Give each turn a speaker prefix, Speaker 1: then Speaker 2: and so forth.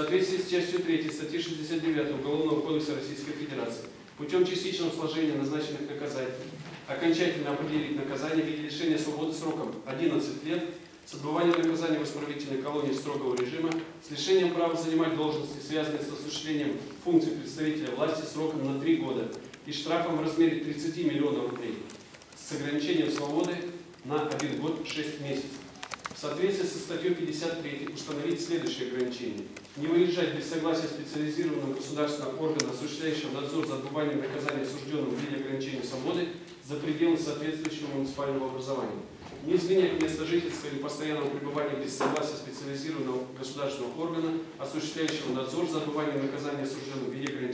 Speaker 1: соответствии с частью 3 статьи 69 Уголовного кодекса Российской Федерации путем частичного сложения назначенных наказаний окончательно определить наказание в виде лишения свободы сроком 11 лет с отбыванием наказания в исправительной колонии строгого режима, с лишением права занимать должности, связанные с осуществлением функций представителя власти сроком на 3 года и штрафом в размере 30 миллионов рублей с ограничением свободы на 1 год 6 месяцев. В соответствии со статьей 53 установить следующие ограничения. Не выезжать без согласия специализированного государственного органа, осуществляющего надзор за отбыванием наказания осужденного в виде ограничения свободы за пределы соответствующего муниципального образования. Не изменять место жительства или постоянного пребывания без согласия специализированного государственного органа, осуществляющего надзор за отбыванием наказания осужденного в виде ограничения.